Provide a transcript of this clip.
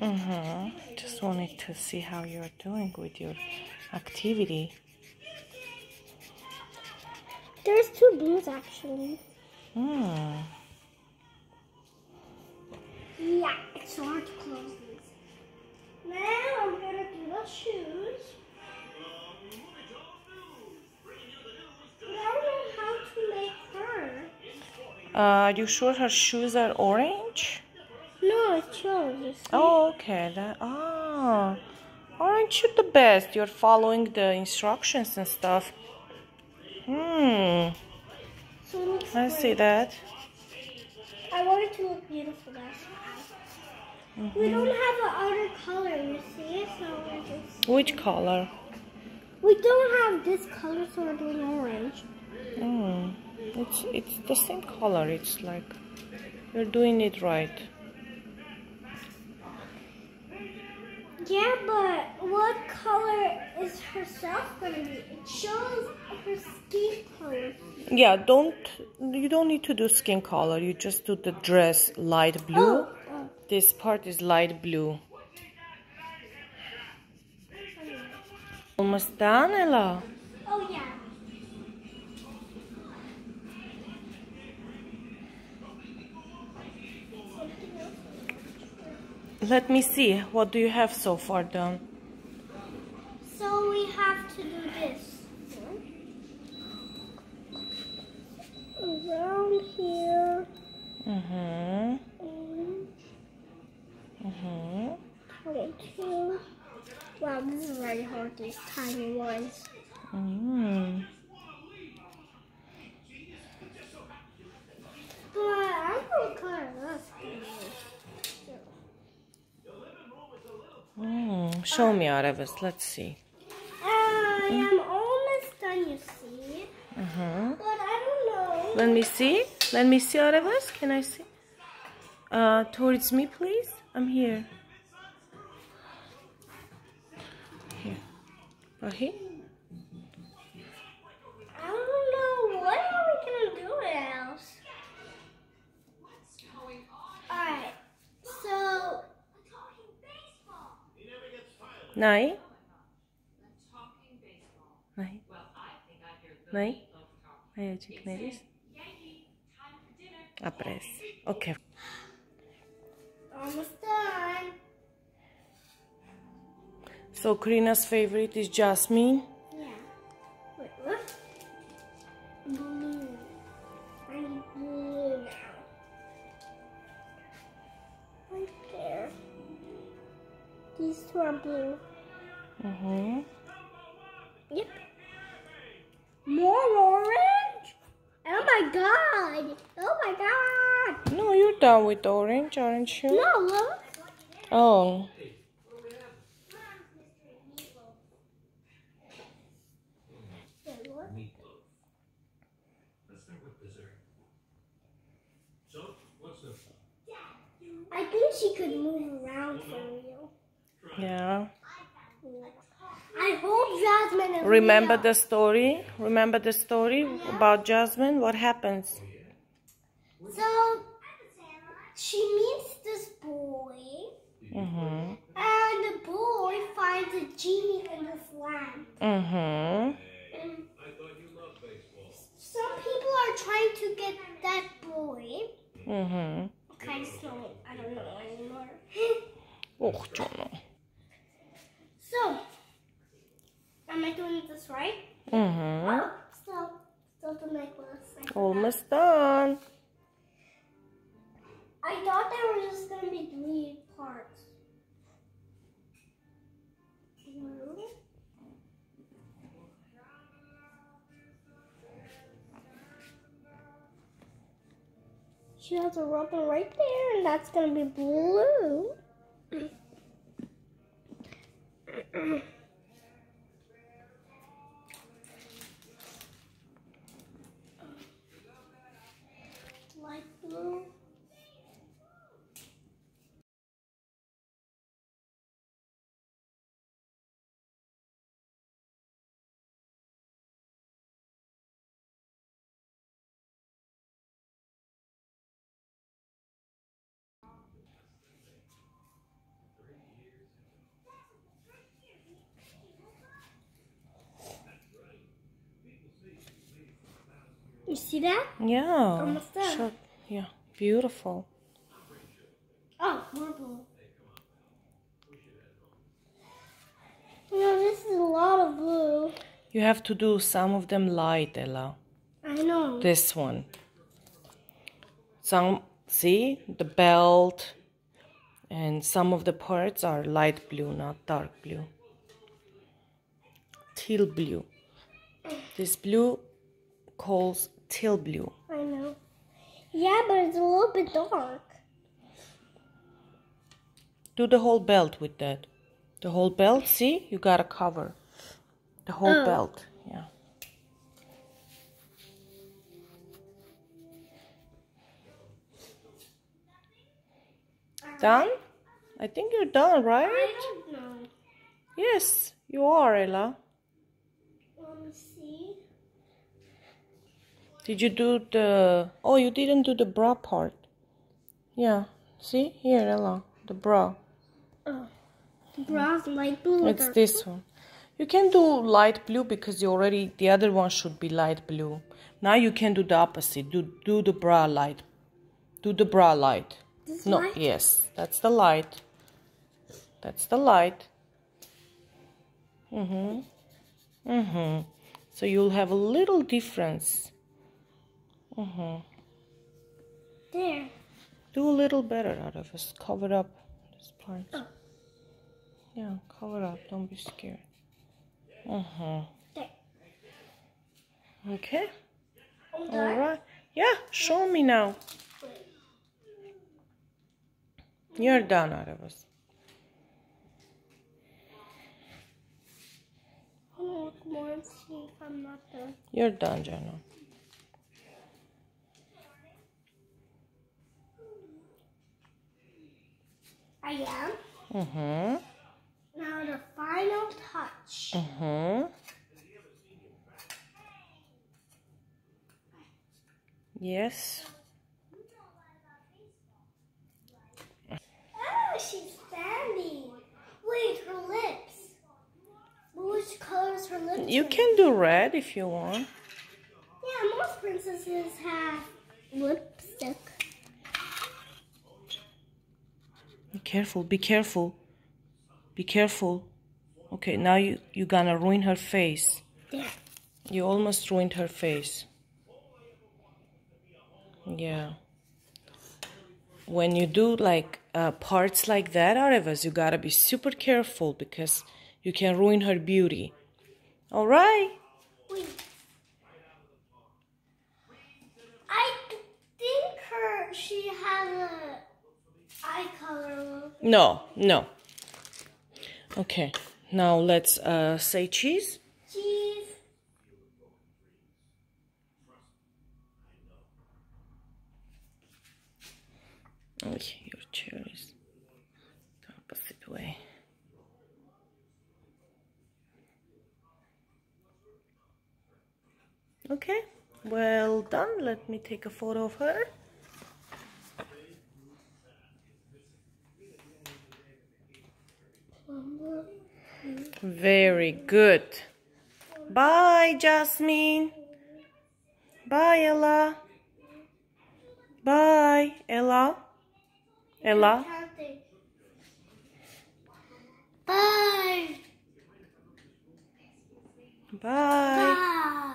Mm-hmm. Just wanted to see how you're doing with your activity. There's two blues actually. Hmm. Yeah, it's hard to close these. Now I'm gonna do the shoes. I don't know how to make her. Uh, are you sure her shoes are orange? No, it shows. Oh, okay. That ah, aren't you the best? You're following the instructions and stuff. Hmm. So I see that. I want it to look beautiful. That's why. We don't have an outer color, you see? So we're just. Which color? We don't have this color, so we're doing orange. Hmm. It's it's the same color. It's like you're doing it right. Yeah, but what color is herself gonna be? It shows her skin color. Yeah. Don't you don't need to do skin color. You just do the dress light blue. Oh, oh. This part is light blue. Almost done, Ella. Oh, yeah. Let me see. What do you have so far done? So we have to do this. Around here. Mm-hmm. Mm-hmm. 22. Wow, this is very hard, these tiny ones. Mm. But I'm gonna cut this. Mm. Show me, Aravis. Let's see. I am almost done, you see. Mm-hmm. But I don't know. Let me see. Let me see, Aravis. Can I see? Uh, towards me, please. I'm here. Here. Right here. I don't know. What are we gonna do else? Alright. So, Nej. Nej. Nej. Nej, jag tycker nej. Apres. Okay. almost done. So Karina's favorite is Jasmine. Two are blue. Mm-hmm. Yep. More orange? Oh my god! Oh my god! No, you're done with orange, aren't you? No, look. Oh. Let's start with dessert. So, what's the I think she could move around for real. Yeah. I hope Jasmine and Remember Leah- the story? Remember the story about Jasmine? What happens? So she meets this boy, Mm-hmm. and the boy finds a genie in this lamp. Mm-hmm. And I thought you loved baseball. some people are trying to get that boy. Mm-hmm. Okay, so I don't know anymore. Oh, canım. So, am I doing this right? Mm-hmm. Oh, still, still the necklace. Almost done. I thought there were just gonna be three parts. Blue. She has a rubber right there, and that's gonna be blue. Blue. See that? Yeah. Almost there. Sure. Yeah. Beautiful. Oh, more blue. You know, this is a lot of blue. You have to do some of them light, Ella. I know. This one. Some, see, the belt and some of the parts are light blue, not dark blue. Teal blue. This blue calls teal blue. I know. Yeah, but it's a little bit dark. Do the whole belt with that. The whole belt, see? You gotta cover. The whole Oh. belt, yeah. Done? I think you're done, right? I don't know. Yes, you are, Ella. Let me see. Did you do the... Oh, you didn't do the bra part. Yeah. See? Here, Ella. The bra. Oh. The bra's light blue. It's this one. You can do light blue because you already... The other one should be light blue. Now you can do the opposite. Do, do the bra light. Do the bra light. This No, light? yes. That's the light. That's the light. Mm-hmm. Mm-hmm. So you'll have a little difference. Mm-hmm. There. Do a little better out of us. Cover it up this part. Oh. Yeah, cover up. Don't be scared. Uh-huh. There. Okay. All right. Yeah, show me now. You're done out of us. I'm gonna look more and see if I'm not done. You're done, Jenna. Am. Mm-hmm. Now the final touch. Mm-hmm. Yes. Oh, she's standing. Wait, her lips. Which color is her lips? You in? can do red if you want. Yeah, most princesses have lipstick. Be careful, be careful. Be careful. Okay, now you, you're gonna ruin her face. There. You almost ruined her face. Yeah. When you do like uh, parts like that, Arevas, you gotta be super careful because you can ruin her beauty. All right. Wait. I think her she has a eye color. No, no. Okay. Now let's uh, say cheese. Cheese. Okay, your chair is the opposite way. Okay, well done. Let me take a photo of her. Very good. Bye, Jasmine. Bye, Ella. Bye, Ella. Ella. Counting. Bye. Bye.